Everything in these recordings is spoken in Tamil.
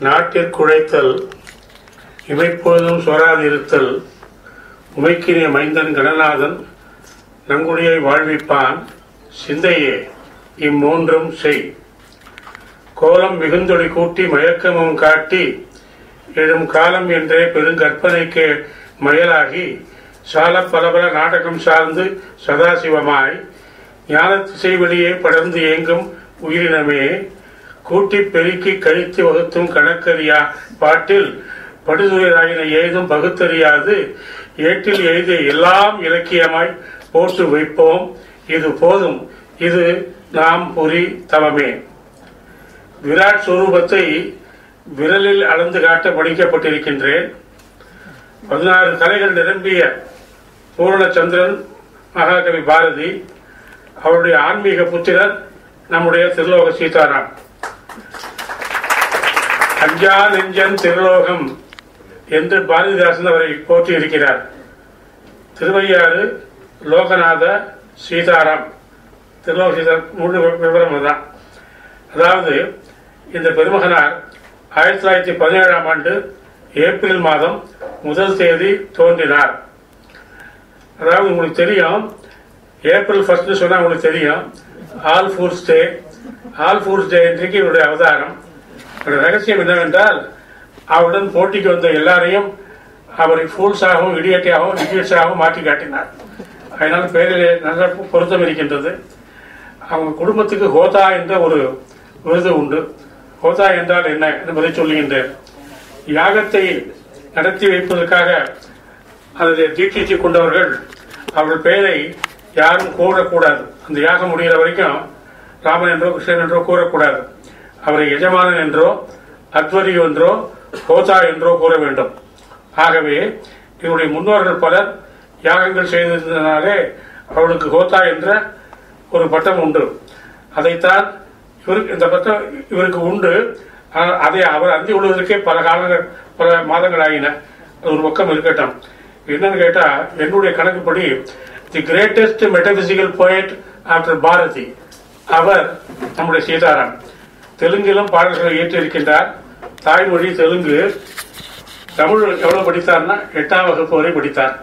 நாட்டிற்குழைத்தல் இமைப்போதும் சொராதிருத்தல் உமைக்கினிய மைந்தன் கணநாதன் நங்குடியை வாழ்விப்பான் சிந்தையே இம்மூன்றும் செய். கோலம் மிகுந்தொளி கூட்டி மயக்கமும் காட்டி எழும் காலம் என்றே பெருங்கற்பனைக்கு மயலாகி சால பலபல நாடகம் சார்ந்து சதாசிவமாய் ஞான திசை வெளியே படர்ந்து இயங்கும் உயிரினமே கூட்டி பெருக்கி கழித்து வகுத்தும் கணக்கறியா. பாட்டில் படுதுயராயின ஏதும் பகுத்தறியாது. ஏட்டில் எழுதிய எல்லாம் இலக்கியமாய் போட்டு வைப்போம். இது போதும். இது நாம் புரி தவமே. விராட் சுரூபத்தை விரலில் அளந்து காட்ட படிக்கப்பட்டிருக்கின்றேன். பதினாறு கலைகள் நிரம்பிய பூரணச்சந்திரன் மகாகவி பாரதி அவருடைய ஆன்மீக புத்திரர் நம்முடைய திருலோக சீதாராம். அஞ்சா நெஞ்சன் திருலோகம் என்று பாரதிதாசன் அவரை போற்றி இருக்கிறார் திருவையாறு லோகநாத சீதாராம். திருலோக சீதா மூன்று விவரம் தான் அதாவது இந்த பெருமகனார் ஆயிரத்தி தொள்ளாயிரத்தி பதினேழாம் ஆண்டு ஏப்ரல் மாதம் முதல் தேதி தோன்றினார். அதாவது உங்களுக்கு தெரியும் ஏப்ரல் ஃபர்ஸ்ட்னு சொன்னால் உங்களுக்கு தெரியும். ஆல் ஃபூர்ஸ் டே ஆல் ஃபூர்ஸ் டே இன்றைக்கு இவருடைய அவதாரம். ரகசியம் என்னவென்றால் அவருடன் போட்டிக்கு வந்த எல்லாரையும் அவரை ஃபூல்ஸாகவும் இடியட்டியாகவும் இடியட்ஸாகவும் மாற்றி காட்டினார். அதனால் பேரிலே நல்ல பொருத்தம் இருக்கின்றது. அவங்க குடும்பத்துக்கு ஹோதா என்ற ஒரு விருது உண்டு. ஹோதா என்றால் என்ன என்பதை சொல்லுகின்றேன். யாகத்தை நடத்தி வைப்பதற்காக அதில் தீட்சித்து கொண்டவர்கள் அவர்கள் பெயரை யாரும் கூறக்கூடாது. அந்த யாகம் முடிகிற வரைக்கும் ராமன் என்றோ கிருஷ்ணன் என்றோ கூறக்கூடாது. அவரை எஜமானன் என்றோ அத்வரி என்றோ கோச்சா என்றோ கூற வேண்டும். ஆகவே இவருடைய முன்னோர்கள் பலர் யாகங்கள் செய்திருந்தனாலே அவர்களுக்கு கோத்தா என்ற ஒரு பட்டம் உண்டு. அதைத்தான் இவருக்கு இந்த பட்டம் இவருக்கு உண்டு. அதை அவர் அந்தி விடுவதற்கே பல காலங்கள் பல மாதங்கள் ஆகின அது ஒரு பக்கம் இருக்கட்டும். என்னன்னு கேட்டா என்னுடைய கணக்குப்படி the greatest metaphysical poet after Bharati அவர் நம்முடைய சீதாராம். தெலுங்கிலும் பாடல்களை இயற்றியிருக்கின்றார். தாய்மொழி தெலுங்கு தமிழ் எவ்வளவு படித்தார்னா எட்டாம் வகுப்பு வரை படித்தார்.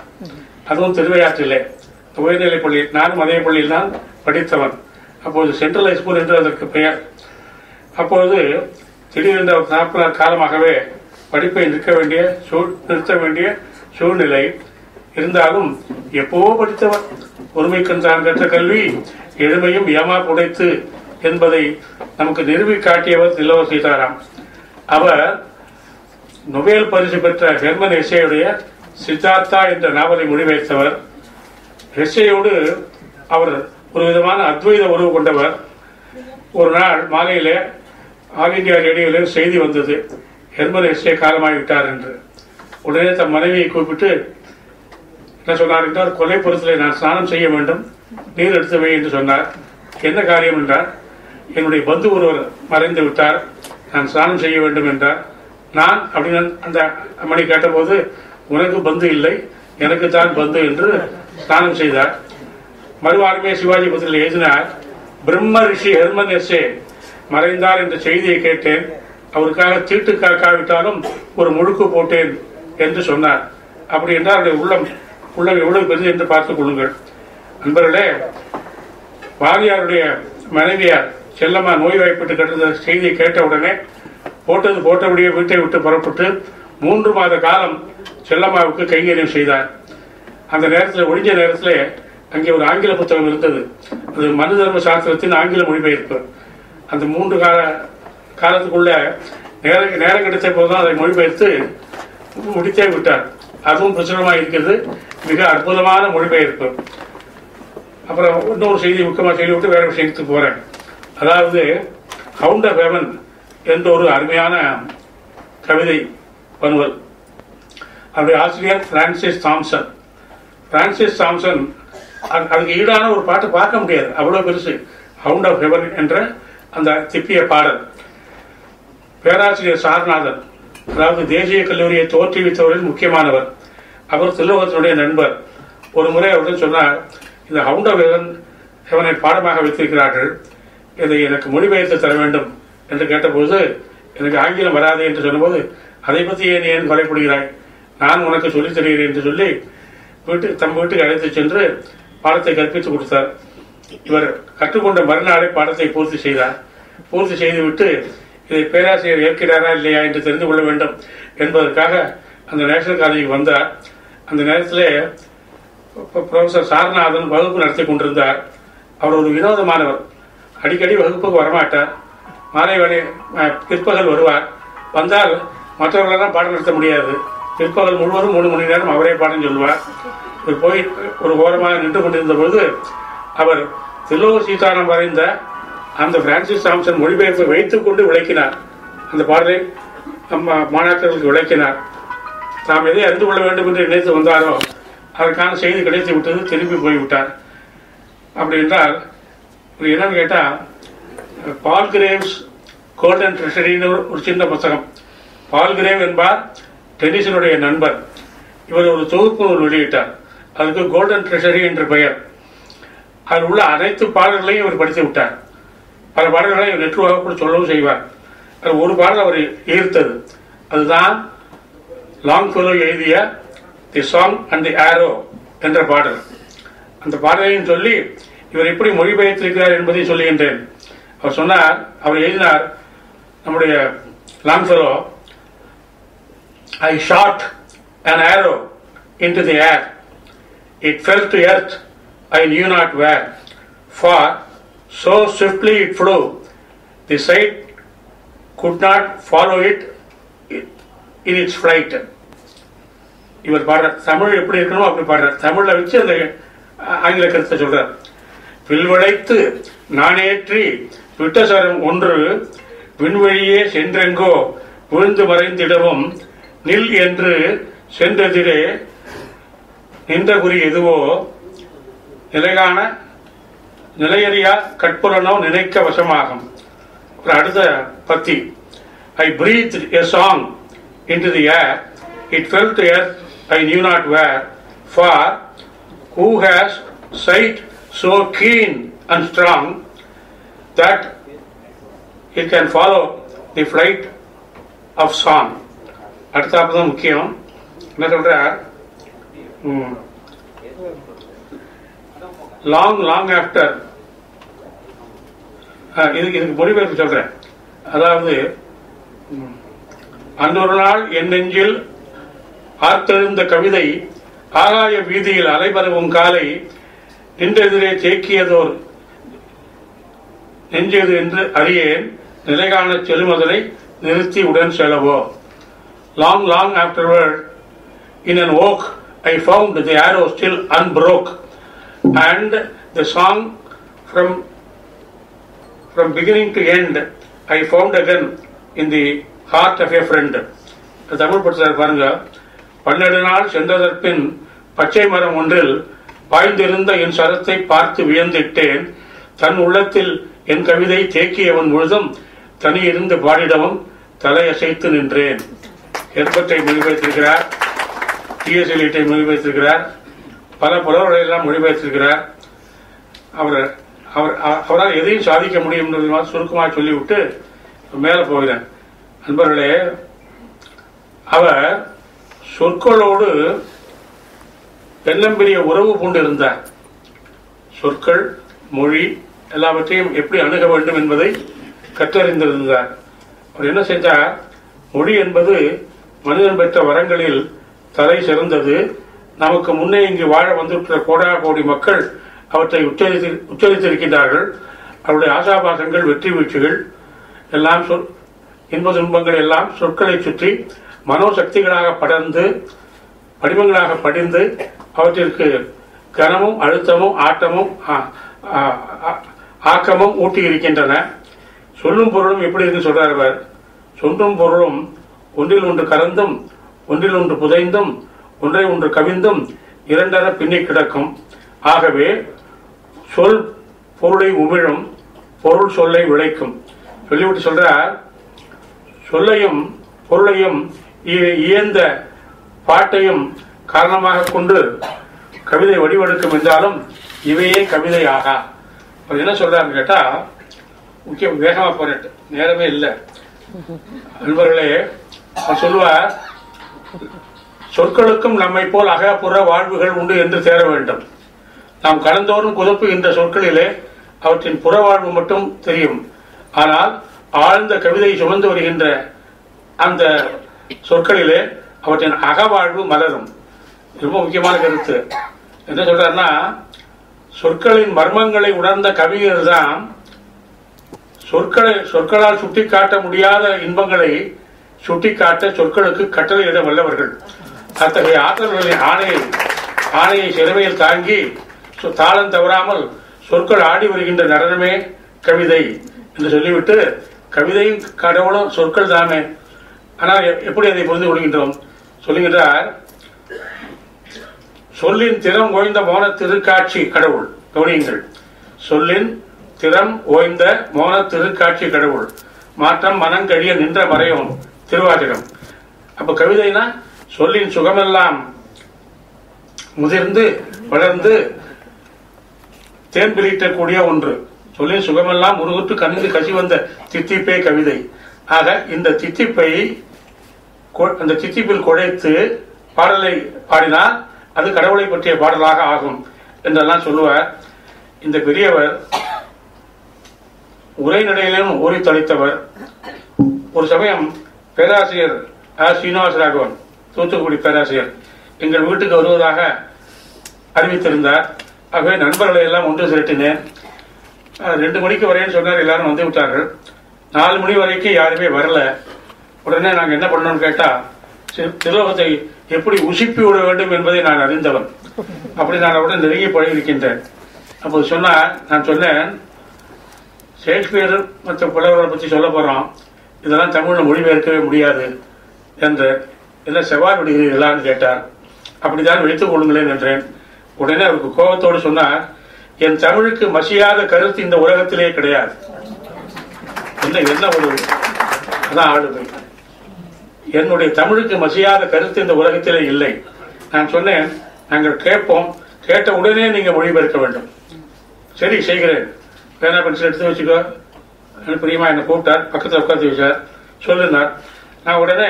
அதுவும் திருவையாற்றிலே. உயர்நிலைப் பள்ளி நானும் அதே பள்ளியில் தான் படித்தவன். அப்போது சென்ட்ரல் ஹைஸ்கூல் என்று அதற்கு பெயர். அப்போது திடீரென்று அவர் நாற்பது காலமாகவே படிப்பை நிற்க வேண்டிய சூ நிறுத்த வேண்டிய சூழ்நிலை இருந்தாலும் எப்போவோ படித்தவன்? ஒருமைக்கண் தான் கற்ற கல்வி எளிமையும் ஏமா புடைத்து என்பதை நமக்கு நிறுவி காட்டியவர் தில்லவ சீதாராம். அவர் நொபேல் பரிசு பெற்ற ஹெர்மன் எஸ்ஏயுடைய சித்தார்த்தா என்ற நாவலை மொழிபெயர்த்தவர் எஸ்ஏயோடு அவர் ஒரு விதமான அத்வைத உறவு கொண்டவர். ஒரு நாள் மாலையில் ஆல் இந்தியா ரேடியோவில் செய்தி வந்தது. ஹெர்மன் எஸ்ஏ காலமாகிவிட்டார் என்று. உடனே தன் மனைவியை கூப்பிட்டு என்ன சொன்னார் என்றால் கொலைப்புறத்தில் நான் ஸ்நானம் செய்ய வேண்டும். நீர் எடுத்து வை என்று சொன்னார். என்ன காரியம்? என்றார். என்னுடைய பந்து ஒருவர் மறைந்து விட்டார். நான் ஸ்நானம் செய்ய வேண்டும் என்றார். நான் அப்படின்னு அந்த மணி கேட்டபோது உனக்கு பந்து இல்லை. எனக்கு தான் பந்து என்று ஸ்நானம் செய்தார். மறுவாருமே சிவாஜி பத்திரில் எழுதினார் பிரம்ம ரிஷி ஹெர்மன் எஸ்ஏ மறைந்தார் என்ற செய்தியை கேட்டேன். அவருக்காக தீட்டு காக்காவிட்டாலும் ஒரு முழுக்கு போட்டேன் என்று சொன்னார். அப்படி என்றால் அவருடைய உள்ளம் உள்ளம் எவ்வளவு பெரியது என்று பார்த்துக் கொள்ளுங்கள். நண்பர்களே வாரியாருடைய மனைவியார் செல்லம்மா நோய்வாய்ப்பட்டு கட்டுற செய்தியை கேட்டவுடனே போட்டது போட்டபடியே வீட்டை விட்டு புறப்பட்டு மூன்று மாத காலம் செல்லம்மாவுக்கு கைங்கரியம் செய்தார். அந்த நேரத்தில் ஒழிஞ்ச நேரத்தில் அங்கே ஒரு ஆங்கில புத்தகம் இருந்தது. அது மனு தர்ம சாஸ்திரத்தின் ஆங்கில மொழிபெயர்ப்பு. அந்த மூன்று கால காலத்துக்குள்ள நேரம் நேரம் கிடைத்த போதுதான் அதை மொழிபெயர்த்து முடித்தே விட்டார். அதுவும் பிரசுரமாக இருக்கிறது. மிக அற்புதமான மொழிபெயர்ப்பு. அப்புறம் இன்னொரு செய்தி முக்கியமாக செய்தி விட்டு வேற விஷயத்துக்கு போகிறேன் அதாவது கவுண்டர் ஆஃப் என்ற ஒரு அருமையான கவிதை பனுவல் அவருடைய ஆசிரியர் பிரான்சிஸ் தாம்சன் பிரான்சிஸ் தாம்சன் அதுக்கு ஈடான ஒரு பாட்டு பார்க்க முடியாது. அவ்வளோ பெருசு. ஹவுண்ட் ஆஃப் ஹெவன் என்ற அந்த திப்பிய பாடல். பேராசிரியர் சாரநாதன் அதாவது தேசிய கல்லூரியை தோற்றுவித்தவரில் முக்கியமானவர். அவர் தில்லோகத்தினுடைய நண்பர். ஒரு முறை அவர்கள் சொன்னார் இந்த ஹவுண்ட் ஆஃப் ஹெவன் ஹெவனை பாடமாக வைத்திருக்கிறார்கள். இதை எனக்கு மொழிபெயர்த்து தர வேண்டும் என்று கேட்டபோது எனக்கு ஆங்கிலம் வராது என்று சொன்னபோது அதை பற்றி ஏன் ஏன் கொலைப்படுகிறாய் நான் உனக்கு சொல்லித் தருகிறேன் என்று சொல்லி வீட்டு தம் வீட்டுக்கு அழைத்து சென்று பாடத்தை கற்பித்து கொடுத்தார். இவர் கற்றுக்கொண்ட மறுநாளே பாடத்தை பூர்த்தி செய்தார். பூர்த்தி செய்துவிட்டு இதை பேராசிரியர் ஏற்கிறாரா இல்லையா என்று தெரிந்து கொள்ள வேண்டும் என்பதற்காக அந்த நேஷனல் காலேஜுக்கு வந்தார். அந்த நேரத்தில் ப்ரொஃபஸர் ப்ரொஃபசர் சாரநாதன் வகுப்பு நடத்தி கொண்டிருந்தார். அவர் ஒரு வினோதமானவர். அடிக்கடி வகுப்புக்கு வரமாட்டார். மாலை வரை பிற்பகல் வருவார். வந்தால் மற்றவர்களெல்லாம் பாடம் நடத்த முடியாது. பிற்பகல் முழுவதும் மூணு மணி நேரம் அவரே பாடம் சொல்வார் இவர் போய் ஒரு ஓரமாக நின்று கொண்டிருந்த பொழுது அவர் தில்லோ சீதாராம் வரைந்த அந்த பிரான்சிஸ் தாம்சன் மொழிபெயர்ப்பை வைத்துக் கொண்டு விளக்கினார். அந்த பாடலை நம்ம மாணாக்கர்களுக்கு விளக்கினார். தாம் எதை அறிந்து கொள்ள வேண்டும் என்று நினைத்து வந்தாரோ அதற்கான செய்தி கிடைத்து விட்டது திரும்பி போய்விட்டார். அப்படி என்றால் ஒரு என்னன்னு கேட்டா பால் கிரேவ்ஸ் கோல்டன் ட்ரெஷரின்னு ஒரு- சின்ன புத்தகம். பால் கிரேவ் என்பார் டென்னிஸினுடைய நண்பர். இவர் ஒரு தொகுப்பு நூல் வெளியிட்டார். அதுக்கு கோல்டன் ட்ரெஷரி என்று பெயர். அதில் உள்ள அனைத்து பாடல்களையும் இவர் படித்து விட்டார். பல பாடல்களை இவர் நெற்றுவாக கூட சொல்லவும் செய்வார். அதில் ஒரு பாடல் அவர் ஈர்த்தது. அதுதான் லாங் ஃபெலோ எழுதிய தி சாங் அண்ட் தி ஆரோ என்ற பாடல். அந்த பாடலையும் சொல்லி இவர் எப்படி மொழிபெயர்த்திருக்கிறார் என்பதை சொல்லுகின்றேன். அவர் சொன்னார் அவர் எழுதினார் நம்முடைய Longfellow I shot arrow into the air it fell to earth I knew not where for so swiftly it flew, the sight could not follow it in its flight இவர் பாடுறார். தமிழ் எப்படி இருக்கணும் அப்படி பாடுறார். தமிழில் வச்சு அந்த ஆங்கில கருத்தை சொல்கிறார் வில்வளைத்து நானேற்றி விட்டசரம் ஒன்று விண்வழியே சென்றெங்கோ விழுந்து மறைந்திடவும் நில் என்று சென்றதிலே நின்ற குறி எதுவோ நிலையான நிலையறியா கற்புலனோ நினைக்க வசமாகும். அப்புறம் அடுத்த பத்தி. I breathe a song into the air it fell to earth I knew not where for who has sight so keen and strong that he can follow the flight of song அடுத்தாப்பு தான் முக்கியம். என்ன சொல்றார்? லாங் லாங் ஆஃப்டர் இதுக்கு இதுக்கு மொழிபெயர்ப்பு சொல்றேன். அதாவது அன்னொரு நாள் என் நெஞ்சில் ஆர்த்தெழுந்த கவிதை ஆகாய வீதியில் அலைபரவும் காலை நின்றெதிரே தேக்கியதோர் நெஞ்சது என்று அறியேன் நிலைகான செலுமதலை நிறுத்தி உடன் செல்லவோ long long afterward in an oak I found the arrow still unbroke and the song from from beginning to end I found again in the heart of a friend Tamil படுத்தார் பாருங்க பன்னெண்டு நாள் சென்றதற்பின் பச்சை மரம் ஒன்றில் பாய்ந்திருந்த என் சரத்தை பார்த்து வியந்திட்டேன். தன் உள்ளத்தில் என் கவிதை தேக்கியவன் முழுதும் தனி இருந்து பாடிடவும் தலையசைத்து நின்றேன். எற்பத்தை மொழிபெயர்த்திருக்கிறார் டிஎஸ் எலிட்டை மொழிபெயர்த்திருக்கிறார் பல புலவர்களெல்லாம் மொழிபெயர்த்திருக்கிறார். அவர் அவர் அவ- அவரால் எதையும் சாதிக்க முடியும் என்பதை சுருக்கமாக சொல்லிவிட்டு மேலே போகிறேன். நண்பர்களே அவர் சொற்களோடு பெரிய உறவு கொண்டிருந்த இருந்தார் சொற்கள் மொழி எல்லாவற்றையும் எப்படி அணுக வேண்டும் என்பதை கற்றறிந்திருந்தார். அவர் என்ன செஞ்சார் மொழி என்பது மனிதன் பெற்ற வரங்களில் தலை சிறந்தது. நமக்கு முன்னே இங்கு வாழ வந்திருக்கிற கோடா கோடி மக்கள் அவற்றை உச்சரித்து உச்சரித்திருக்கின்றார்கள். அவருடைய ஆசாபாசங்கள் வெற்றி வீழ்ச்சிகள் எல்லாம் சொல் இன்ப துன்பங்கள் எல்லாம் சொற்களை சுற்றி மனோசக்திகளாக படர்ந்து வடிவங்களாக படிந்து அவற்றிற்கு கனமும் அழுத்தமும் ஆட்டமும் ஆ- ஆக்கமும் ஊட்டி இருக்கின்றன சொல்லும் பொருளும் எப்படி இருக்குன்னு சொல்றார் அவர் சொல்லும் பொருளும் ஒன்றில் ஒன்று கலந்தும் ஒன்றில் ஒன்று புதைந்தும் ஒன்றை ஒன்று கவிந்தும் இரண்டர பின்னி கிடக்கும். ஆகவே சொல் பொருளை உமிழும் பொருள் சொல்லை விளைக்கும். சொல்லிவிட்டு சொல்றார் சொல்லையும் பொருளையும் இயந்த பாட்டையும் காரணமாக கொண்டு கவிதை வடிவெடுக்கும் என்றாலும் இவையே கவிதை ஆகா. அவர் என்ன சொல்றாருன்னு கேட்டா முக்கியம் வேகமா போறேன் நேரமே இல்லை. அன்பர்களே அவர் சொல்லுவார் சொற்களுக்கும் நம்மை போல் அகப்புற வாழ்வுகள் உண்டு என்று தேர வேண்டும். நாம் கடந்தோறும் குதப்புகின்ற சொற்களிலே அவற்றின் புற வாழ்வு மட்டும் தெரியும். ஆனால் ஆழ்ந்த கவிதை சுமந்து வருகின்ற அந்த சொற்களிலே அவற்றின் அகவாழ்வு மலரும். ரொம்ப முக்கியமான கருத்து. என்ன சொல்றாருன்னா சொற்களின் மர்மங்களை உணர்ந்த கவிஞர் தான் சொற்களை சொற்களால் சுட்டிக்காட்ட முடியாத இன்பங்களை சுட்டி காட்ட சொற்களுக்கு கட்டளையிட வல்லவர்கள். அத்தகைய ஆற்றல்களின் ஆணையை ஆணையை சிறுமையில் தாங்கி தாளம் தவறாமல் சொற்கள் ஆடி வருகின்ற நடனமே கவிதை என்று சொல்லிவிட்டு கவிதையும் கடவுளும் சொற்கள் தாமே. ஆனால் எப்படி அதை புரிந்து கொள்கின்றோம்? சொல்லுகின்றார் சொல்லின் திறம் ஓய்ந்த மோன திருக்காட்சி கடவுள் கவனியுங்கள். சொல்லின் திறம் ஓய்ந்த மோன திருக்காட்சி கடவுள். மாற்றம் மனம் கழிய நின்ற மறையும் திருவாதிரம். அப்ப கவிதைனா சொல்லின் சுகமெல்லாம் முதிர்ந்து வளர்ந்து தேன் பிரிட்டக்கூடிய ஒன்று. சொல்லின் சுகமெல்லாம் முருகுற்று கனிந்து கசி வந்த தித்திப்பே கவிதை. ஆக இந்த தித்திப்பை அந்த தித்திப்பில் குழைத்து பாடலை பாடினால் அது கடவுளை பற்றிய பாடலாக ஆகும் என்றெல்லாம் சொல்லுவார். இந்த பெரியவர் உரைநடையிலும் ஊறி தொலைத்தவர் ஒரு சமயம் பேராசிரியர் ஸ்ரீனிவாச ராகவன் தூத்துக்குடி பேராசிரியர் எங்கள் வீட்டுக்கு வருவதாக அறிவித்திருந்தார். ஆகவே நண்பர்களை எல்லாம் ஒன்று திரட்டினேன். ரெண்டு மணிக்கு வரேன்னு சொன்னார். எல்லாரும் வந்து விட்டார்கள். நாலு மணி வரைக்கும் யாருமே வரல. உடனே நாங்கள் என்ன பண்ணோம்னு கேட்டா சி- திருலோகத்தை எப்படி உசுப்பி விட வேண்டும் என்பதை நான் அறிந்தவன். அப்படி நான் அவருடன் நெருங்கி பழகிருக்கின்றேன் அப்போது சொன்னால் நான் சொன்னேன் ஷேக்ஸ்பியர் மற்ற புலவர்களை பற்றி சொல்ல போகிறோம் இதெல்லாம் தமிழில் மொழிபெயர்க்கவே முடியாது என்று. என்ன செவ்வாய் விடுகிறீர்களான்னு கேட்டார். அப்படித்தான் வைத்துக் கொள்ளுங்களேன் என்றேன். உடனே அவருக்கு கோபத்தோடு சொன்னார் என் தமிழுக்கு மசியாத கருத்து இந்த உலகத்திலே கிடையாது. என்ன என்ன ஒரு அதான் ஆளுமை. என்னுடைய தமிழுக்கு மசியாத கருத்து இந்த உலகத்திலே இல்லை. நான் சொன்னேன் நாங்கள் கேட்போம். கேட்ட உடனே நீங்கள் மொழிபெயர்க்க வேண்டும். சரி செய்கிறேன். பேனா பென்சில் எடுத்து வச்சுக்கோ. பிரியமா என்னை கூப்பிட்டார். பக்கத்தில் உட்காந்து வச்சார் சொல்லுனார் நான் உடனே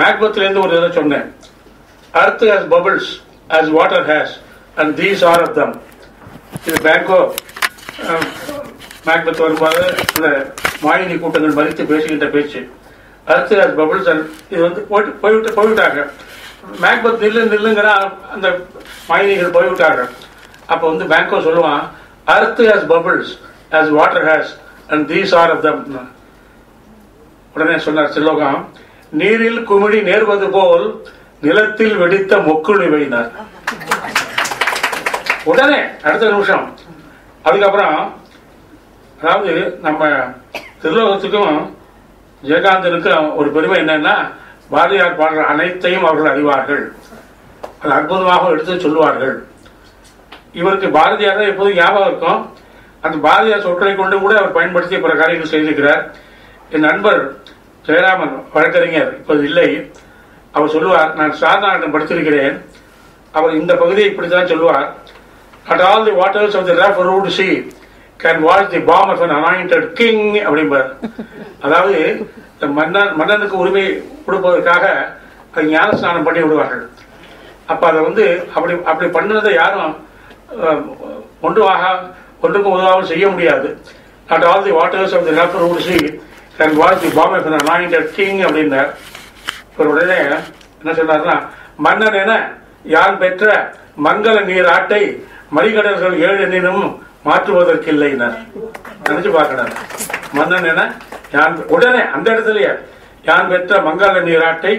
மேக்பத்துலேருந்து ஒரு இதை சொன்னேன். Earth has bubbles as water has and these are of them இது பேங்கோ மேக்பத் வரும்போது இந்த மாயினி கூட்டங்கள் மதித்து பேசுகின்ற பேச்சு. அர்த் பபுல்சன் அண்ட் இது வந்து போயிட்டு போய்விட்டு போய்விட்டாங்க மேக்பத் நில்லு நில்லுங்கிற அந்த பயணிகள் போய்விட்டாங்க அப்போ வந்து பேங்கோ சொல்லுவான் earth has bubbles has water has and these are of them உடனே சொன்னார் சிலோகம் நீரில் குமிழி நேர்வது போல் நிலத்தில் வெடித்த மொக்குள் இவையினார் உடனே அடுத்த நிமிஷம். அதுக்கப்புறம் அதாவது நம்ம திருலோகத்துக்கும் ஜெயகாந்தனுக்கும் ஒரு பெருமை என்னன்னா பாரதியார் பாடுற அனைத்தையும் அவர்கள் அறிவார்கள். அது அற்புதமாக எடுத்து சொல்லுவார்கள். இவருக்கு பாரதியார் தான் எப்போதும் ஞாபகம் இருக்கும். அந்த பாரதியார் சொற்களை கொண்டு கூட அவர் பயன்படுத்தி பிற காரியங்கள் செய்திருக்கிறார். என் நண்பர் ஜெயராமன் வழக்கறிஞர் இப்போது இல்லை. அவர் சொல்லுவார் நான் சாரநாட்டம் படித்திருக்கிறேன். அவர் இந்த பகுதியை இப்படித்தான் சொல்லுவார். At all the waters of the rough rude sea can wash the balm off an anointed king அப்படிம்பார். அதாவது இந்த மன்னன் மன்னனுக்கு உரிமை கொடுப்பதற்காக அது ஞான ஸ்நானம் பண்ணி விடுவார்கள். அப்ப அதை வந்து அப்படி அப்படி பண்ணதை யாரும் ஒன்றுவாக ஒன்றுக்கும் உதவாமல் செய்ய முடியாது. Not all the waters of the napper rude sea can wash the balm off an anointed king அப்படின்னார். இவர் உடனே என்ன சொன்னார்னா மன்னன் என யான் பெற்ற மங்கள நீர் ஆட்டை மறிகடல்கள் ஏழு எண்ணினும் மாற்றுவதற்கில்லைனர் நினைச்சு பார்க்கணும். மன்னன் என யான் உடனே அந்த இடத்துலயே யான் பெற்ற மங்கள நீராட்டை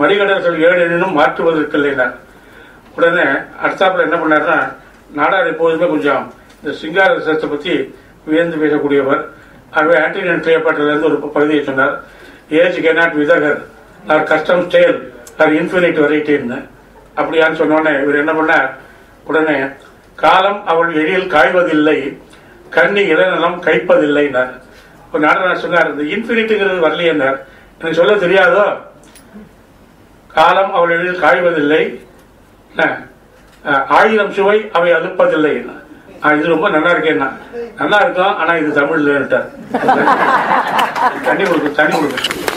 மறிகடல்கள் ஏழெனும் மாற்றுவதற்கு மாற்றுவதற்கில்லைனர் உடனே அடுத்தாப்புல என்ன பண்ணாருன்னா நாடார் எப்போதுமே கொஞ்சம் இந்த சிங்கார ரசத்தை பத்தி வியந்து பேசக்கூடியவர். ஆகவே ஆன்டினியன் கிளியோபாட்ரில இருந்து ஒரு பகுதியை சொன்னார். Age cannot wither her or custom stale her infinite வெரைட்டின்னு அப்படியான்னு சொன்னோடனே இவர் என்ன பண்ணார்? உடனே காலம் அவள் எழில் காய்வதில்லை கண்ணி இளநலம் கைப்பதில்லைன்னார் ஒரு நாடகர் சொன்னார் இந்த இன்ஃபினிட்டுங்கிறது வரலையேன்னார் எனக்கு சொல்ல தெரியாதோ? காலம் அவள் எழில் காய்வதில்லை ஆயிரம் சுவை அவை அழுப்பதில்லை இது ரொம்ப நல்லா இருக்கேன்னா நல்லா இருக்கும் ஆனா இது தமிழ்ல தண்ணி கொடுக்கும் தண்ணி கொடுக்கும்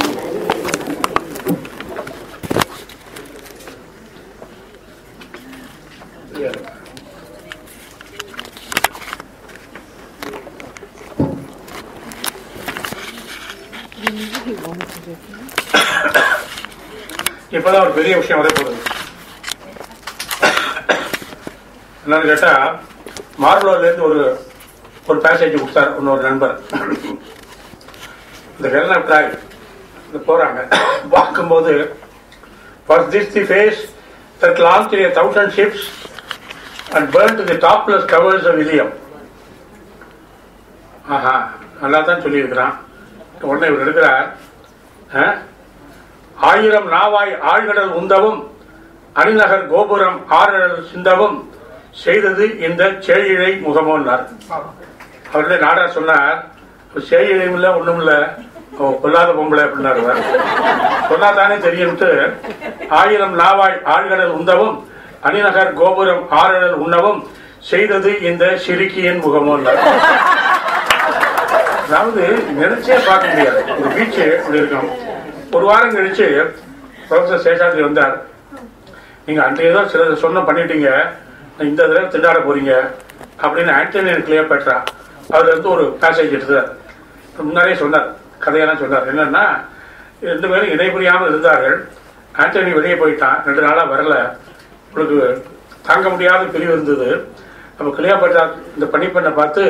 இப்பதான் ஒரு பெரிய விஷயம் வர போகுது. என்னன்னு கேட்டா மார்லோர்ல இருந்து ஒரு ஒரு பேசேஜ் கொடுத்தார் இன்னொரு நண்பர். இந்த வெள்ளம் டிராக் போறாங்க. பார்க்கும்போது was this the face that launched a thousand ships and burnt the topless towers of Ilium ஆஹா நல்லா தான் சொல்லியிருக்கிறான். உடனே இவர் எடுக்கிறார் ஆ? ஆயிரம் நாவாய் ஆழ்கடல் உந்தவும் அணிநகர் கோபுரம் ஆறுடல் சிந்தவும் செய்தது இந்த சேயிழை முகமோன்னார். அவர்களே நாடா சொன்னார் சேயிழையும் இல்லை ஒன்றும் இல்லை. கொல்லாத பொம்பளை அப்படின்னாரு சொன்னா தானே தெரியும்ட்டு ஆயிரம் நாவாய் ஆழ்கடல் உந்தவும் அணிநகர் கோபுரம் ஆறுடல் உண்ணவும் செய்தது இந்த சிறுக்கியின் முகமோன்னார். அதாவது நினைச்சே பார்க்க முடியாது. ஒரு பீச்சு இப்படி இருக்கும். ஒரு வாரம் கழிச்சு ப்ரொஃபசர் சேஷாத்ரி வந்தார். நீங்க அன்றைய தான் சில சொன்ன பண்ணிட்டீங்க. இந்த தடவை திண்டாட போறீங்க. அப்படின்னு ஆண்டனியன் கிளியோபேட்ரா அதுல இருந்து ஒரு பேசேஜ் எடுத்தார் முன்னாடியே சொன்னார். கதையெல்லாம் சொன்னார். என்னன்னா ரெண்டு பேரும் இணைபுரியாமல் இருந்தார்கள். ஆண்டனி வெளியே போயிட்டான். ரெண்டு நாளாக வரல. உங்களுக்கு தாங்க முடியாத பிரிவு இருந்தது. அப்ப கிளியோபேட்ரா இந்த பணிப்பெண்ணை பார்த்து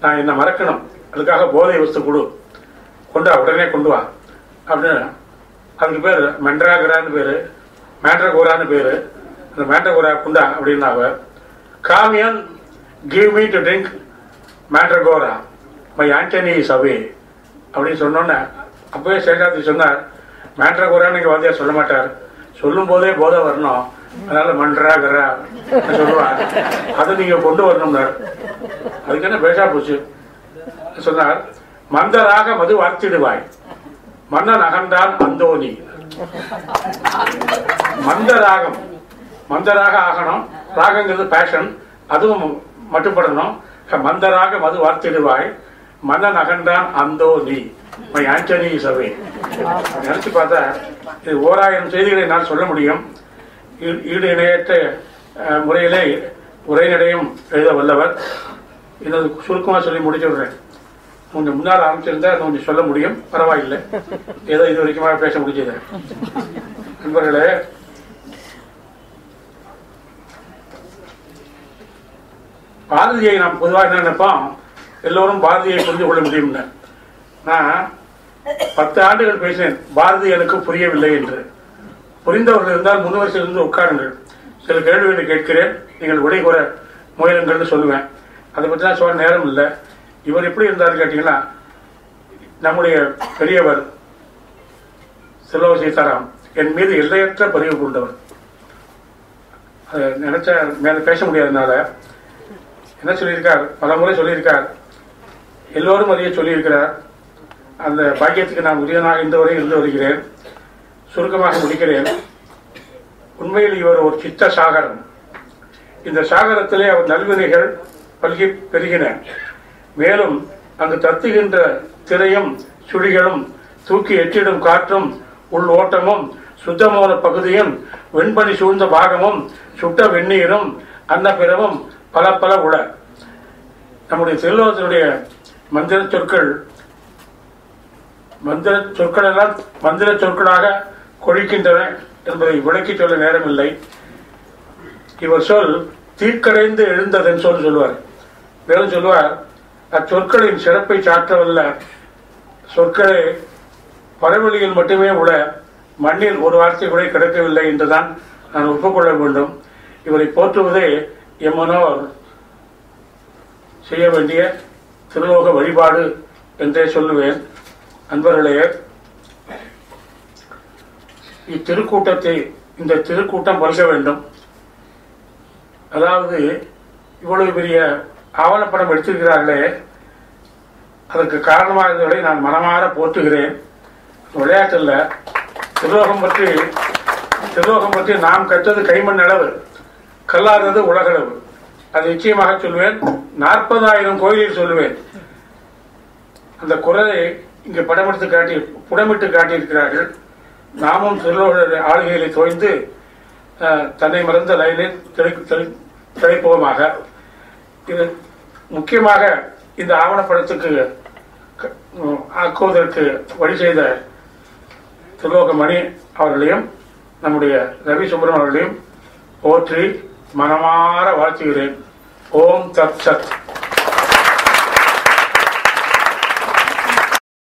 நான் என்னை மறக்கணும். அதுக்காக போதை வஸ்து கொடு. கொண்டு உடனே கொண்டு வா. அப்படின்னு அதுக்கு பேர் மென்ட்ராகரான்னு பேரு மேண்ட்ரகோரான்னு பேரு. அந்த மேண்ட்ரகோரா குண்டா அப்படின்னாவ காமியன் give me to drink mandragora. My Antony is away அப்படின்னு சொன்னோன்னே அப்பவே சேகாந்தி சொன்னார் மேண்ட்ரகோரான்னு இங்கே வாத்தியார் சொல்ல மாட்டார். சொல்லும் போதே போதை வரணும். அதனால மன்றாகரா சொல்லுவார். அதை நீங்க கொண்டு வரணும்னார். அதுக்கு என்ன பேசா போச்சு? சொன்னார் மந்தராக மது வார்த்திடுவாய். மன்னன் அகன்றான் அந்தோனி மந்த ராகம் மந்தராக ஆகணும். ராகங்கிறது பேஷன் அதுவும் மட்டுப்படணும் மந்தராக மது வார்த்திடுவாய். மன்னன் அகன்றான் Antony my Antony is away நினைச்சு பார்த்தா இது ஓராயிரம் செய்திகளை நான் சொல்ல முடியும். ஈடு இணையற்ற முறையிலே உரைநடையும் எழுத வல்லவர். இன்னொரு சுருக்கமாக சொல்லி முடிச்சுடுறேன். கொஞ்சம் முன்னால் ஆரம்பிச்சிருந்தா அதை கொஞ்சம் சொல்ல முடியும். பரவாயில்லை. ஏதோ இது வரைக்கும் பேச முடிஞ்சது. நண்பர்களே பாரதியை நாம் பொதுவாக என்ன நினைப்போம்? எல்லோரும் பாரதியை புரிந்து கொள்ள முடியும்னு நான் பத்து ஆண்டுகள் பேசினேன். பாரதி எனக்கு புரியவில்லை என்று. புரிந்தவர்கள் இருந்தால் முன்வரிசையிலிருந்து உட்காருங்கள். சில கேள்விகளை கேட்கிறேன். நீங்கள் விடை கூற முயலுங்கள்னு சொல்லுவேன். அதை பற்றி தான் சொல்ல நேரம் இல்லை. இவர் எப்படி இருந்தார் கேட்டீங்கன்னா நம்முடைய பெரியவர் செல்வ சீதாராம் என் மீது எல்லையற்ற பதிவு கொண்டவர். அதை நினைச்ச மேல பேச முடியாதனால என்ன சொல்லியிருக்கார்? பல முறை சொல்லியிருக்கார். எல்லோரும் அதையே சொல்லியிருக்கிறார். அந்த பாக்கியத்துக்கு நான் உரியனாக இந்த வரை இருந்து வருகிறேன். சுருக்கமாக முடிக்கிறேன். உண்மையில் இவர் ஒரு சித்த சாகரம். இந்த சாகரத்திலே அவர் நல்வினைகள் பல்கி பெருகின. மேலும் அங்கு தத்துகின்ற திரையும் சுழிகளும் தூக்கி எச்சிடும் காற்றும் உள் ஓட்டமும் சுத்தமான பகுதியும் வெண்பனி சூழ்ந்த பாகமும் சுட்ட வெந்நீரும் அன்னப்பிரமும் பல பல உள. நம்முடைய திருலோகத்தினுடைய மந்திர சொற்கள் மந்திர சொற்கள் எல்லாம் மந்திர சொற்களாக கொழிக்கின்றன என்பதை விளக்கி சொல்ல நேரமில்லை. இவர் சொல் தீக்கடைந்து எழுந்ததென் சொல் சொல்லுவார். மேலும் சொல்லுவார் அச்சொற்களின் சிறப்பை சாற்றவல்ல. சொற்களே பரவெளியில் மட்டுமே உள்ள மண்ணில் ஒரு வார்த்தை கூட கிடைக்கவில்லை என்றுதான் நான் ஒப்புக்கொள்ள வேண்டும். இவரை போற்றுவதே எம்மனோர் செய்ய வேண்டிய திருலோக வழிபாடு என்றே சொல்லுவேன். அன்பர்களே இத்திருக்கூட்டத்தை இந்த திருக்கூட்டம் வழங்க வேண்டும். அதாவது இவ்வளவு பெரிய ஆவணப்படம் எடுத்திருக்கிறார்களே அதற்கு காரணமாக இருந்தவர்களை நான் மனமாற போற்றுகிறேன். விளையாட்டில் திருலோகம் பற்றி திருலோகம் பற்றி நாம் கற்றது கைமண் அளவு கல்லாதது உலகளவு. அது நிச்சயமாக சொல்வேன் நாற்பதாயிரம் கோயிலில் சொல்லுவேன் அந்த குரலை இங்கே படமெடுத்து காட்டி புடமிட்டு காட்டியிருக்கிறார்கள். நாமும் திருலோக ஆளுகைகளை தோய்ந்து தன்னை மறந்த லைனில் திளை- திளைப்போமாக இது முக்கியமாக இந்த ஆவணப்படத்துக்கு ஆக்குவதற்கு வழி செய்த திருலோகமணி அவர்களையும் நம்முடைய ரவி சுப்ரம் அவர்களையும் போற்றி மனமாற வாழ்த்துகிறேன். ஓம் தத் சத்.